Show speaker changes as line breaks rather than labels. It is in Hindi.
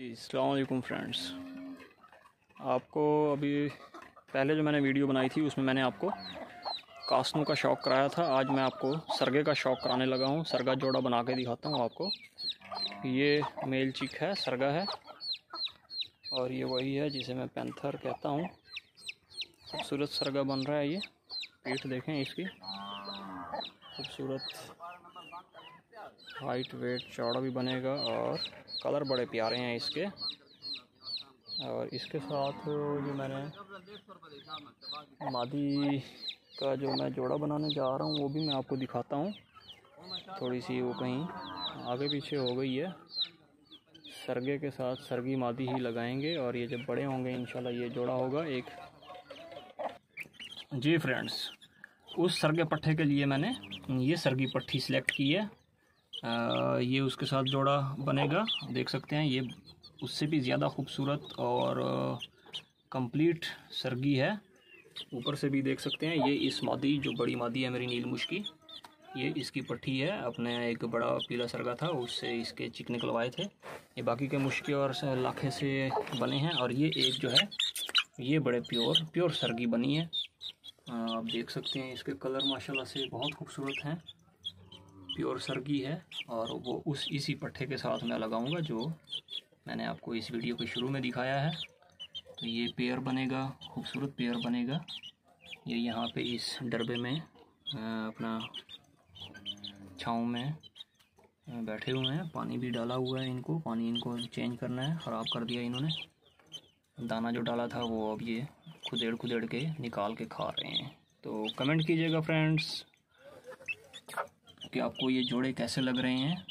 अलकुम फ्रेंड्स। आपको अभी पहले जो मैंने वीडियो बनाई थी, उसमें मैंने आपको कासनों का शौक़ कराया था। आज मैं आपको सरगे का शौक़ कराने लगा हूँ। सरगा जोड़ा बना के दिखाता हूँ आपको। ये मेल चिक है, सरगा है। और ये वही है जिसे मैं पैंथर कहता हूँ। खूबसूरत सरगा बन रहा है ये। पीठ देखें इसकी। खूबसूरत हाइट वेट चौड़ा भी बनेगा और कलर बड़े प्यारे हैं इसके। और इसके साथ जो मैंने मादी का जो मैं जोड़ा बनाने जा रहा हूँ, वो भी मैं आपको दिखाता हूँ। थोड़ी सी वो कहीं आगे पीछे हो गई है। सरगे के साथ सरगी मादी ही लगाएँगे और ये जब बड़े होंगे, इंशाल्लाह ये जोड़ा होगा एक। जी फ्रेंड्स, उस सरगे पट्टे के लिए मैंने ये सरगी पट्टी सिलेक्ट की है। ये उसके साथ जोड़ा बनेगा। देख सकते हैं, ये उससे भी ज़्यादा खूबसूरत और कंप्लीट सरगी है। ऊपर से भी देख सकते हैं, ये इस मादी, जो बड़ी मादी है मेरी नीलमुश की, ये इसकी पट्टी है। अपने एक बड़ा पीला सरगा था, उससे इसके चिक निकलवाए थे। ये बाकी के मुश्किल और लाखे से बने हैं, और ये एक जो है, ये बड़े प्योर प्योर सरगी बनी है। आप देख सकते हैं, इसके कलर माशाल्लाह से बहुत खूबसूरत हैं। प्योर सरगी है और वो उस इसी पट्टे के साथ मैं लगाऊँगा जो मैंने आपको इस वीडियो के शुरू में दिखाया है। तो ये पेयर बनेगा, खूबसूरत पेयर बनेगा। ये यहाँ पे इस डरबे में अपना छाँव में बैठे हुए हैं। पानी भी डाला हुआ है इनको, पानी इनको चेंज करना है, ख़राब कर दिया इन्होंने। दाना जो डाला था वो अब ये खुदेड़ खुदेड़ के निकाल के खा रहे हैं। तो कमेंट कीजिएगा फ्रेंड्स कि आपको ये जोड़े कैसे लग रहे हैं?